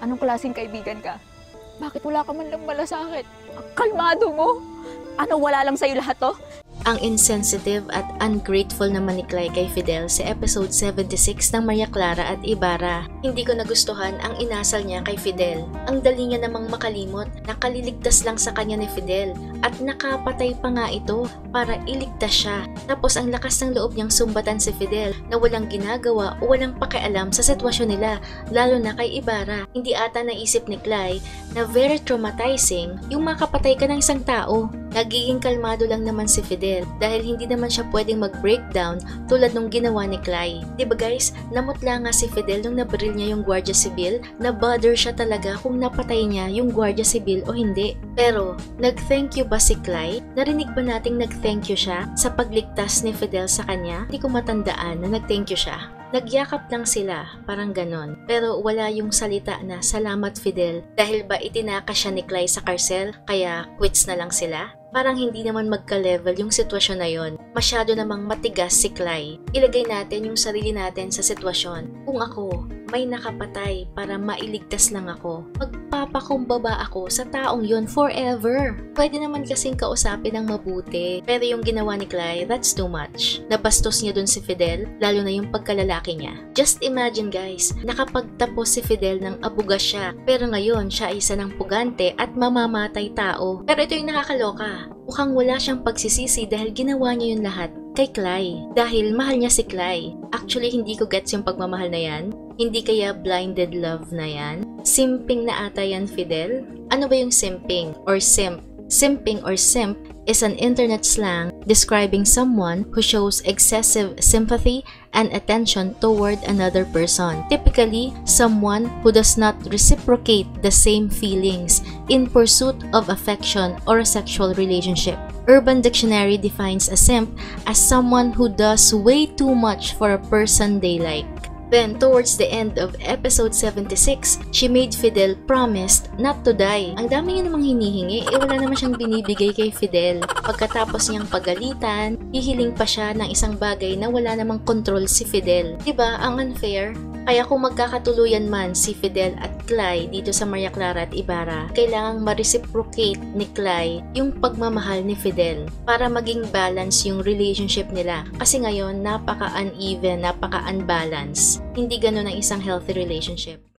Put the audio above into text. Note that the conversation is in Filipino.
Anong klaseng kaibigan ka? Bakit wala ka man lang malasakit? Ang kalmado mo! Ano, wala lang sa'yo lahat to? Ang insensitive at ungrateful naman ni Clay kay Fidel sa episode 76 ng Maria Clara at Ibarra. Hindi ko nagustuhan ang inasal niya kay Fidel. Ang dali niya namang makalimot na kaliligtas lang sa kanya ni Fidel at nakapatay pa nga ito para iligtas siya. Tapos ang lakas ng loob niyang sumbatan si Fidel na walang ginagawa o walang pakialam sa sitwasyon nila lalo na kay Ibarra. Hindi ata naisip ni Clay na very traumatizing yung makapatay ka ng isang tao. Nagiging kalmado lang naman si Fidel dahil hindi naman siya pwedeng mag-breakdown tulad nung ginawa ni Clay. Diba guys, namutla nga si Fidel nung nabaril niya yung Guardia Civil, na bother siya talaga kung napatay niya yung Guardia Civil o hindi. Pero, nag-thank you ba si Clay? Narinig ba nating nag-thank you siya sa pagligtas ni Fidel sa kanya? Hindi ko matandaan na nag-thank you siya. Nagyakap lang sila, parang ganon. Pero wala yung salita na salamat Fidel dahil ba itinaka siya ni Clay sa karsel kaya quits na lang sila? Parang hindi naman magka-level yung sitwasyon na yon. Masyado namang matigas si Clay. Ilagay natin yung sarili natin sa sitwasyon. Kung ako, may nakapatay para mailigtas lang ako. Magpapakumbaba ako sa taong yon forever. Pwede naman kasing kausapin ng mabuti. Pero yung ginawa ni Clay, that's too much. Nabastos niya dun si Fidel, lalo na yung pagkalalaki niya. Just imagine guys, nakapagtapos si Fidel ng abuga siya. Pero ngayon, siya ay isa ng pugante at mamamatay tao. Pero ito yung nakakaloka. Mukhang wala siyang pagsisisi dahil ginawa niya yun lahat kay Clay. Dahil mahal niya si Clay. Actually, hindi ko gets yung pagmamahal na yan. Hindi kaya blinded love na yan? Simping na ata yan, Fidel? Ano ba yung simping or simp? Simping or simp is an internet slang describing someone who shows excessive sympathy and attention toward another person. Typically, someone who does not reciprocate the same feelings in pursuit of affection or a sexual relationship. Urban Dictionary defines a simp as someone who does way too much for a person they like. Then, towards the end of episode 76, she made Fidel promised not to die. Ang dami niya namang hinihingi, eh wala naman siyang binibigay kay Fidel. Pagkatapos niyang pagalitan, hihiling pa siya ng isang bagay na wala namang control si Fidel. 'Di ba Ang unfair? Kaya kung magkakatuluyan man si Fidel at Clay dito sa Maria Clara at Ibarra, kailangang ma-reciprocate ni Clay yung pagmamahal ni Fidel para maging balance yung relationship nila. Kasi ngayon, napaka-uneven, napaka-unbalance. Hindi ganun ang isang healthy relationship.